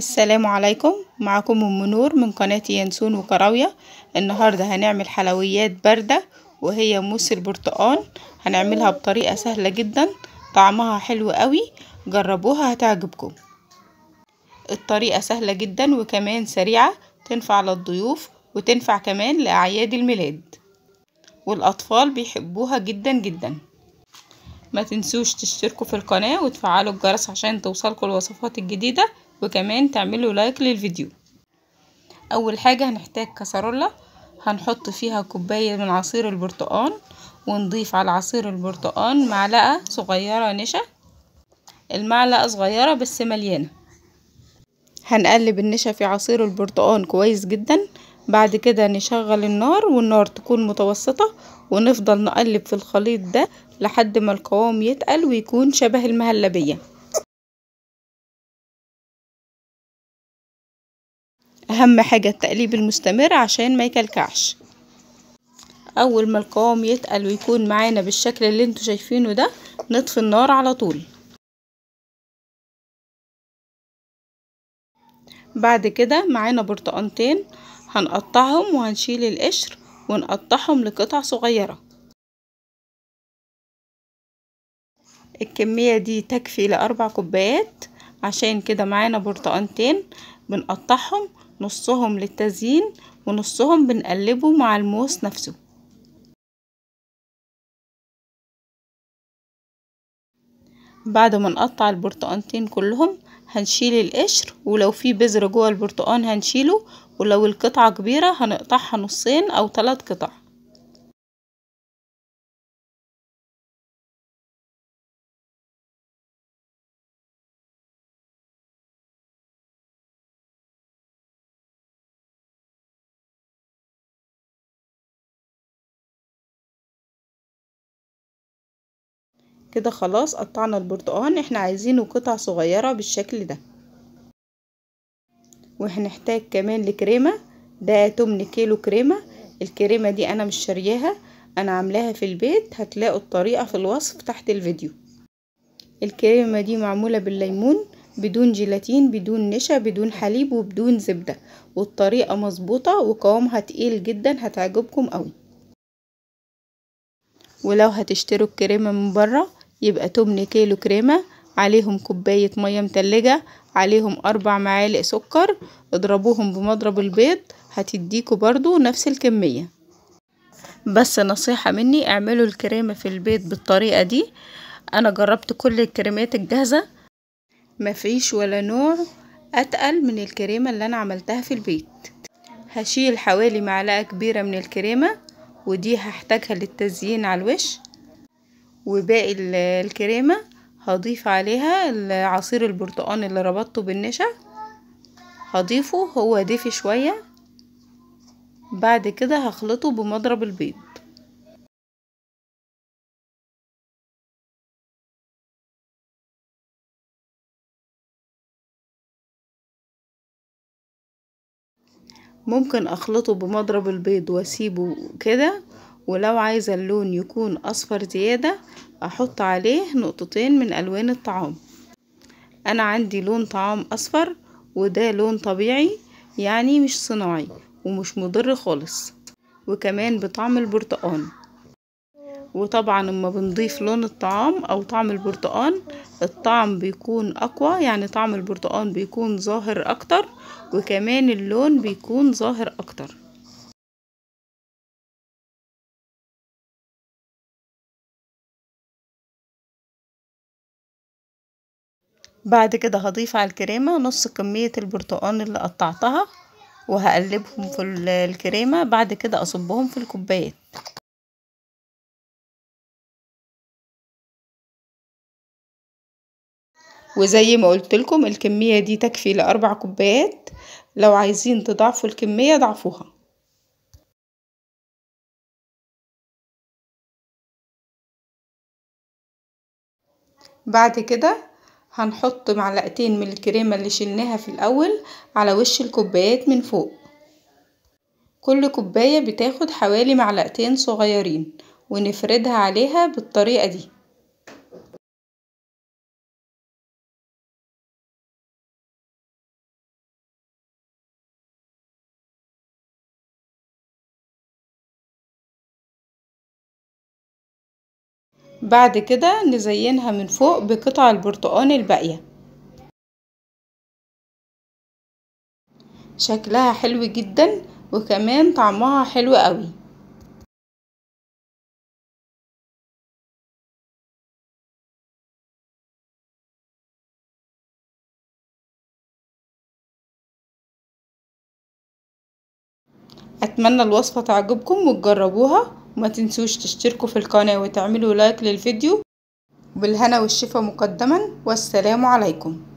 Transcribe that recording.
السلام عليكم. معكم أم نور من قناة ينسون وكراوية. النهاردة هنعمل حلويات باردة وهي موس البرتقال. هنعملها بطريقة سهلة جدا. طعمها حلو قوي. جربوها هتعجبكم. الطريقة سهلة جدا وكمان سريعة. تنفع للضيوف وتنفع كمان لأعياد الميلاد. والأطفال بيحبوها جدا جدا. ما تنسوش تشتركوا في القناة وتفعلوا الجرس عشان توصلكوا الوصفات الجديدة. وكمان تعملوا لايك للفيديو. أول حاجة هنحتاج كسرولة هنحط فيها كوباية من عصير البرتقال ونضيف على عصير البرتقال معلقة صغيرة نشا. المعلقة صغيرة بس مليانة. هنقلب النشا في عصير البرتقال كويس جدا. بعد كده نشغل النار والنار تكون متوسطة ونفضل نقلب في الخليط ده لحد ما القوام يتقل ويكون شبه المهلبية. أهم حاجة التقليب المستمر عشان ما يكلكعش. أول ما القوام يتقل ويكون معانا بالشكل اللي أنتوا شايفينه ده نطفي النار على طول. بعد كده معانا برتقانتين هنقطعهم وهنشيل القشر ونقطعهم لقطع صغيرة. الكمية دي تكفي لأربع كوبايات عشان كده معانا برتقانتين بنقطعهم نصهم للتزيين ونصهم بنقلبه مع الموس نفسه. بعد ما نقطع البرتقانتين كلهم هنشيل القشر ولو في بذر جوه البرتقان هنشيله ولو القطعة كبيرة هنقطعها نصين أو ثلاث قطع. كده خلاص قطعنا البرتقال إحنا عايزينه قطع صغيرة بالشكل ده. وهنحتاج كمان لكريمة ده تمن كيلو كريمة. الكريمة دي أنا مش شارياها أنا عاملاها في البيت هتلاقوا الطريقة في الوصف تحت الفيديو. الكريمة دي معمولة بالليمون بدون جيلاتين بدون نشا بدون حليب وبدون زبدة. والطريقة مظبوطة وقوامها تقيل جدا هتعجبكم قوي ولو هتشتروا الكريمة من برا يبقى تمن كيلو كريمة عليهم كوباية مية متلجة عليهم أربع معالق سكر اضربوهم بمضرب البيض هتديكوا برضو نفس الكمية. بس نصيحة مني اعملوا الكريمة في البيت بالطريقة دي. أنا جربت كل الكريمات الجاهزة. مفيش ولا نوع أتقل من الكريمة اللي أنا عملتها في البيت. هشيل حوالي معلقة كبيرة من الكريمة ودي هحتاجها للتزيين على الوش. وباقي الكريمة هضيف عليها عصير البرتقال اللي ربطته بالنشا. هضيفه هو دافي شوية. بعد كده هخلطه بمضرب البيض. ممكن أخلطه بمضرب البيض وأسيبه كده. ولو عايزة اللون يكون أصفر زيادة أحط عليه نقطتين من ألوان الطعام. أنا عندي لون طعام أصفر وده لون طبيعي يعني مش صناعي ومش مضر خالص. وكمان بطعم البرتقال وطبعا لما بنضيف لون الطعام أو طعم البرتقال الطعم بيكون أقوى يعني طعم البرتقال بيكون ظاهر أكتر وكمان اللون بيكون ظاهر أكتر. بعد كده هضيف على الكريمة نص كمية البرتقال اللي قطعتها وهقلبهم في الكريمة بعد كده أصبهم في الكوبايات. وزي ما قلت لكم الكمية دي تكفي لأربع كوبايات. لو عايزين تضاعفوا الكمية ضعفوها. بعد كده هنحط معلقتين من الكريمة اللي شلناها في الأول على وش الكوبايات من فوق. كل كوباية بتاخد حوالي معلقتين صغيرين ونفردها عليها بالطريقة دي. بعد كده نزينها من فوق بقطع البرتقان الباقية. شكلها حلو جدا وكمان طعمها حلو قوي. أتمنى الوصفة تعجبكم وتجربوها. وما تنسوش تشتركوا في القناة وتعملوا لايك للفيديو. بالهنا والشفا مقدما والسلام عليكم.